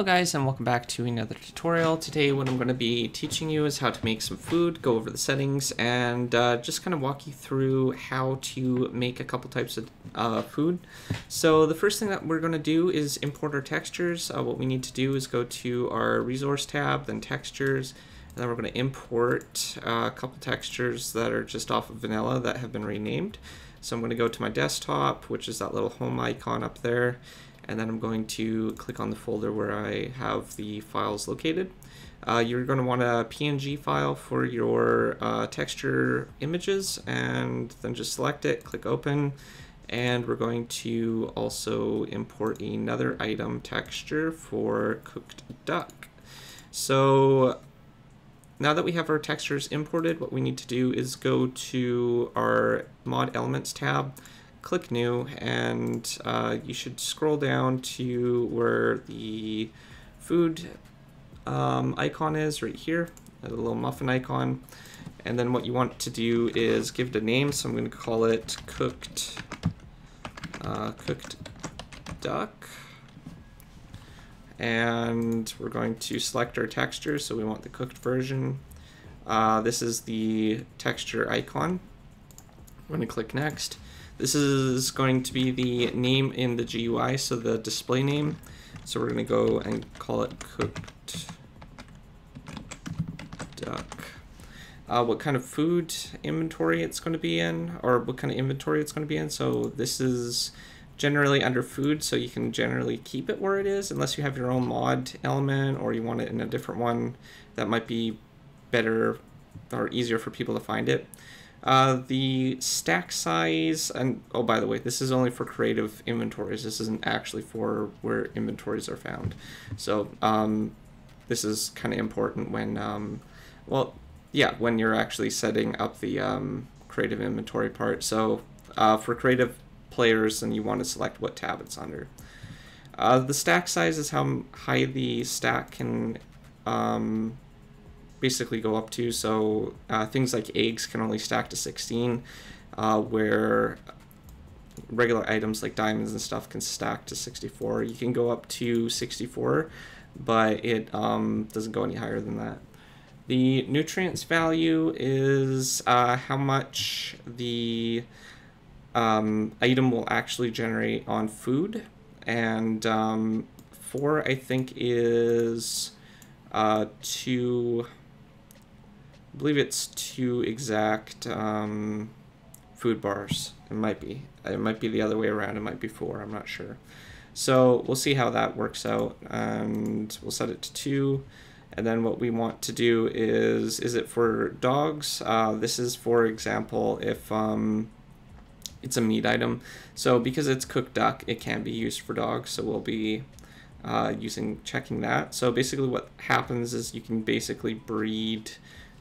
Hello guys and welcome back to another tutorial. Today what I'm going to be teaching you is how to make some food, go over the settings, and uh, just kind of walk you through how to make a couple types of uh, food. So the first thing that we're going to do is import our textures. Uh, what we need to do is go to our resource tab, then textures, and then we're going to import uh, a couple textures that are just off of vanilla that have been renamed. So I'm going to go to my desktop, which is that little home icon up there and then I'm going to click on the folder where I have the files located. Uh, you're going to want a PNG file for your uh, texture images and then just select it, click open, and we're going to also import another item texture for cooked duck. So now that we have our textures imported, what we need to do is go to our mod elements tab, click new and uh, you should scroll down to where the food um, icon is right here, the little muffin icon. And then what you want to do is give it a name. So I'm going to call it cooked, uh, cooked duck. And we're going to select our texture. So we want the cooked version. Uh, this is the texture icon. I'm going to click next. This is going to be the name in the GUI, so the display name. So we're going to go and call it cooked duck. Uh, what kind of food inventory it's going to be in, or what kind of inventory it's going to be in. So this is generally under food, so you can generally keep it where it is, unless you have your own mod element or you want it in a different one that might be better or easier for people to find it. Uh, the stack size, and oh, by the way, this is only for creative inventories. This isn't actually for where inventories are found. So um, this is kind of important when, um, well, yeah, when you're actually setting up the um, creative inventory part. So uh, for creative players, then you want to select what tab it's under. Uh, the stack size is how high the stack can um, basically go up to. So uh, things like eggs can only stack to 16, uh, where regular items like diamonds and stuff can stack to 64. You can go up to 64, but it um, doesn't go any higher than that. The nutrients value is uh, how much the um, item will actually generate on food. And um, four, I think, is uh, two I believe it's two exact um, food bars. It might be. It might be the other way around. It might be four. I'm not sure. So we'll see how that works out. And we'll set it to two. And then what we want to do is, is it for dogs? Uh, this is, for example, if um, it's a meat item. So because it's cooked duck, it can be used for dogs. So we'll be uh, using checking that. So basically what happens is you can basically breed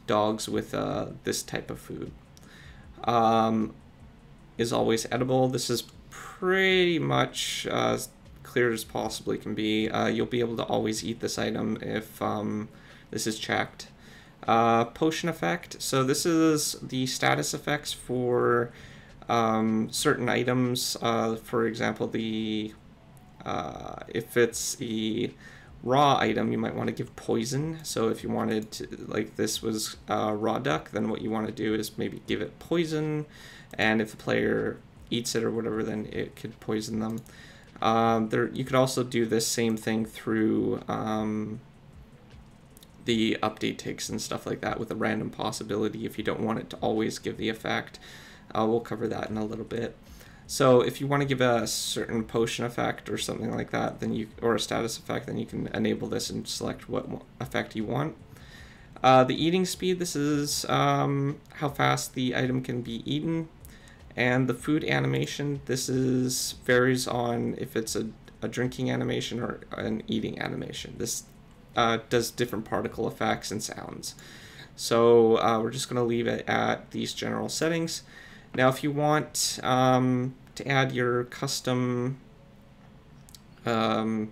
dogs with uh, this type of food. Um, is always edible. This is pretty much uh, as clear as possibly can be. Uh, you'll be able to always eat this item if um, this is checked. Uh, potion effect. So this is the status effects for um, certain items. Uh, for example, the uh, if it's the raw item, you might want to give poison. So if you wanted to, like this was uh, raw duck, then what you want to do is maybe give it poison, and if the player eats it or whatever, then it could poison them. Um, there, you could also do this same thing through um, the update ticks and stuff like that with a random possibility if you don't want it to always give the effect. Uh, we'll cover that in a little bit. So if you want to give a certain potion effect or something like that, then you or a status effect, then you can enable this and select what effect you want. Uh, the eating speed, this is um, how fast the item can be eaten. And the food animation, this is varies on if it's a, a drinking animation or an eating animation. This uh, does different particle effects and sounds. So uh, we're just going to leave it at these general settings. Now, if you want um, to add your custom, um,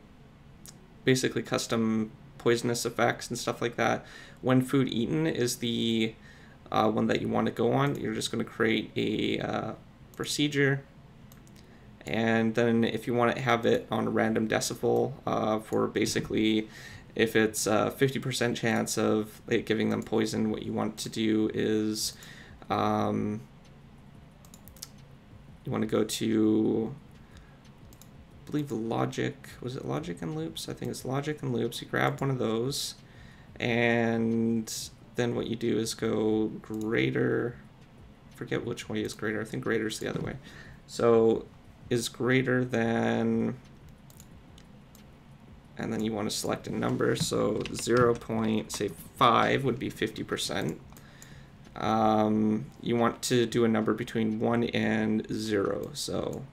basically custom poisonous effects and stuff like that, when food eaten is the uh, one that you want to go on. You're just going to create a uh, procedure and then if you want to have it on a random decimal uh, for basically if it's a 50% chance of it giving them poison, what you want to do is um, you want to go to I believe logic was it logic and loops? I think it's logic and loops. You grab one of those and then what you do is go greater forget which way is greater I think greater is the other way. So is greater than and then you want to select a number so 0 point say 5 would be 50 percent um, you want to do a number between 1 and 0 so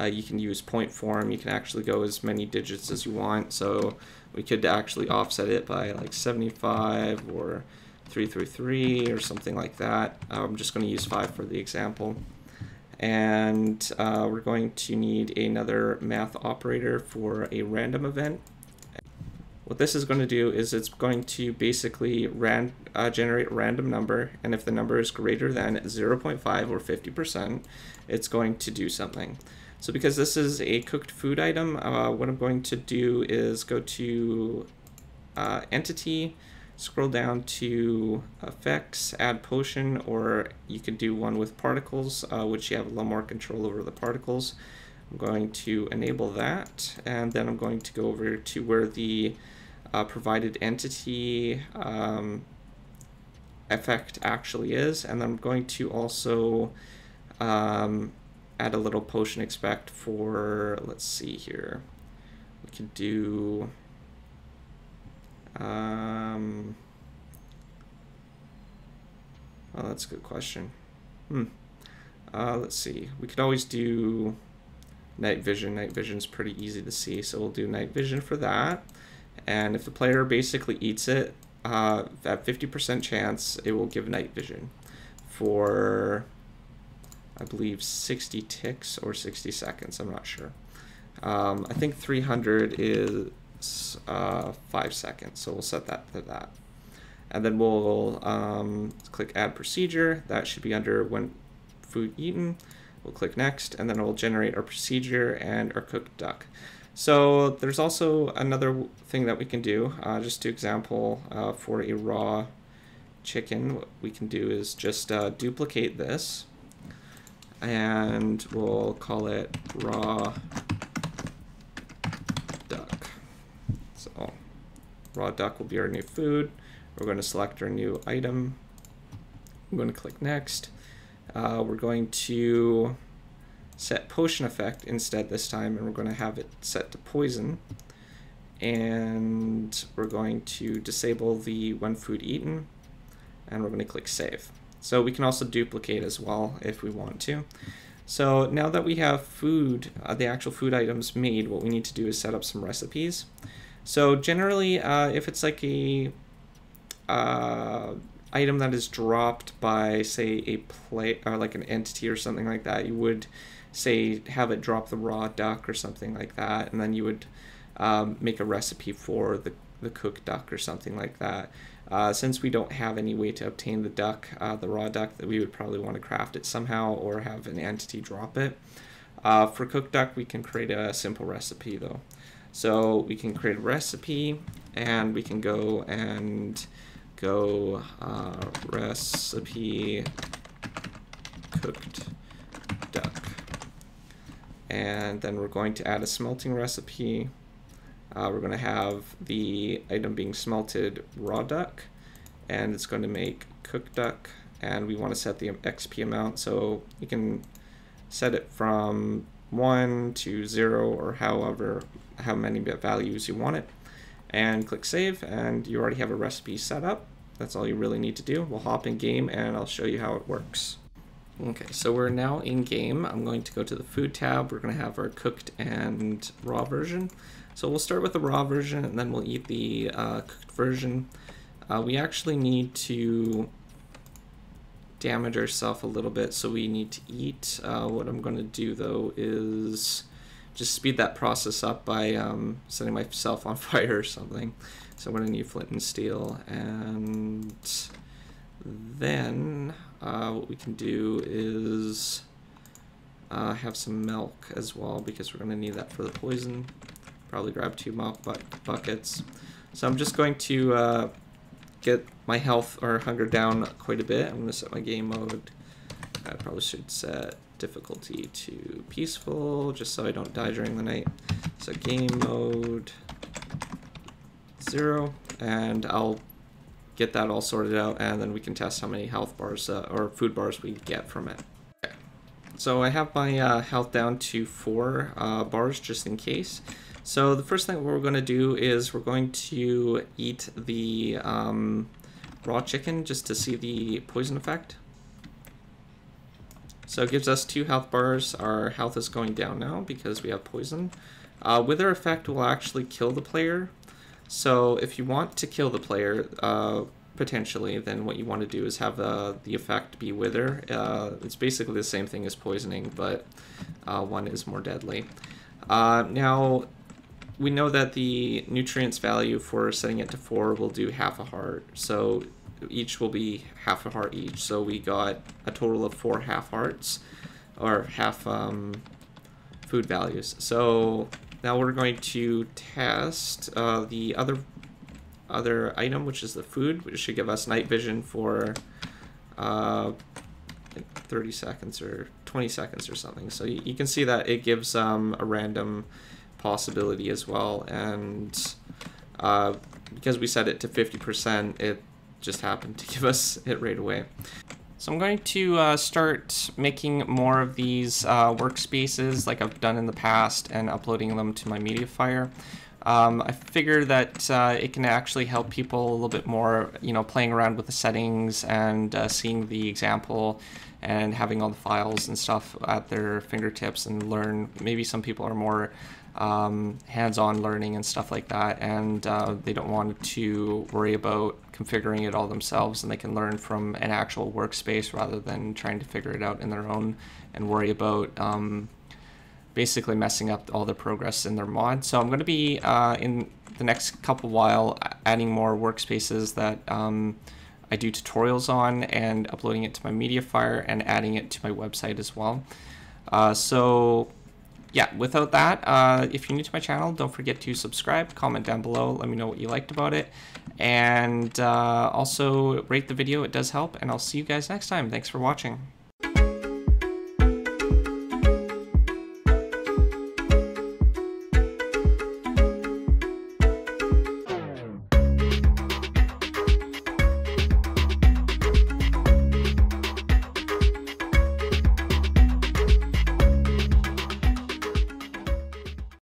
uh, you can use point form. You can actually go as many digits as you want. So we could actually offset it by like 75 or 333 or something like that. I'm just going to use 5 for the example. And uh, we're going to need another math operator for a random event what this is going to do is it's going to basically ran, uh, generate a random number, and if the number is greater than 0.5 or 50%, it's going to do something. So because this is a cooked food item, uh, what I'm going to do is go to uh, Entity, scroll down to Effects, Add Potion, or you could do one with particles, uh, which you have a little more control over the particles. I'm going to enable that, and then I'm going to go over to where the uh, provided entity um, effect actually is. And I'm going to also um, add a little potion expect for, let's see here. We could do, um, well, that's a good question. Hmm. Uh, let's see. We could always do night vision. Night vision is pretty easy to see, so we'll do night vision for that and if the player basically eats it, uh, at 50% chance, it will give night vision for, I believe, 60 ticks or 60 seconds. I'm not sure. Um, I think 300 is uh, 5 seconds, so we'll set that to that. And then we'll um, click Add Procedure. That should be under When Food Eaten. We'll click Next, and then it will generate our procedure and our cooked duck. So there's also another thing that we can do, uh, just to example, uh, for a raw chicken, what we can do is just uh, duplicate this, and we'll call it raw duck. So raw duck will be our new food. We're going to select our new item. I'm going to click next. Uh, we're going to set potion effect instead this time and we're going to have it set to poison and we're going to disable the when food eaten and we're going to click save. So we can also duplicate as well if we want to. So now that we have food, uh, the actual food items made, what we need to do is set up some recipes. So generally, uh, if it's like a uh, item that is dropped by, say, a play or like an entity or something like that, you would say have it drop the raw duck or something like that, and then you would um, make a recipe for the, the cooked duck or something like that. Uh, since we don't have any way to obtain the duck, uh, the raw duck, that we would probably want to craft it somehow or have an entity drop it. Uh, for cooked duck, we can create a simple recipe though. So we can create a recipe and we can go and go uh, recipe cooked and then we're going to add a smelting recipe. Uh, we're going to have the item being smelted raw duck, and it's going to make cooked duck, and we want to set the XP amount, so you can set it from 1 to 0 or however how many values you want it. And click save and you already have a recipe set up. That's all you really need to do. We'll hop in game and I'll show you how it works Okay, so we're now in game. I'm going to go to the food tab. We're going to have our cooked and raw version. So we'll start with the raw version and then we'll eat the uh, cooked version. Uh, we actually need to damage ourselves a little bit, so we need to eat. Uh, what I'm going to do though is just speed that process up by um, setting myself on fire or something. So I'm going to need flint and steel and then uh, what we can do is uh, have some milk as well because we're going to need that for the poison. Probably grab two milk bu buckets. So I'm just going to uh, get my health or hunger down quite a bit. I'm going to set my game mode. I probably should set difficulty to peaceful just so I don't die during the night. So game mode zero and I'll get that all sorted out and then we can test how many health bars uh, or food bars we get from it. Okay. So I have my uh, health down to four uh, bars just in case. So the first thing we're going to do is we're going to eat the um, raw chicken just to see the poison effect. So it gives us two health bars. Our health is going down now because we have poison. Uh, wither effect will actually kill the player. So if you want to kill the player, uh, potentially, then what you want to do is have uh, the effect be wither. Uh, it's basically the same thing as poisoning, but uh, one is more deadly. Uh, now, we know that the nutrients value for setting it to four will do half a heart. So each will be half a heart each. So we got a total of four half hearts or half um, food values. So now we're going to test uh, the other other item, which is the food, which should give us night vision for uh, 30 seconds or 20 seconds or something. So you, you can see that it gives um, a random possibility as well. And uh, because we set it to 50%, it just happened to give us it right away. So I'm going to uh, start making more of these uh, workspaces like I've done in the past and uploading them to my MediaFire. Um, I figure that uh, it can actually help people a little bit more, you know, playing around with the settings and uh, seeing the example and having all the files and stuff at their fingertips and learn. Maybe some people are more um, hands-on learning and stuff like that, and uh, they don't want to worry about configuring it all themselves, and they can learn from an actual workspace rather than trying to figure it out in their own and worry about um, basically messing up all the progress in their mod. So I'm going to be uh, in the next couple while adding more workspaces that um, I do tutorials on and uploading it to my MediaFire and adding it to my website as well. Uh, so yeah, without that, uh, if you're new to my channel, don't forget to subscribe, comment down below, let me know what you liked about it, and uh, also rate the video, it does help, and I'll see you guys next time. Thanks for watching.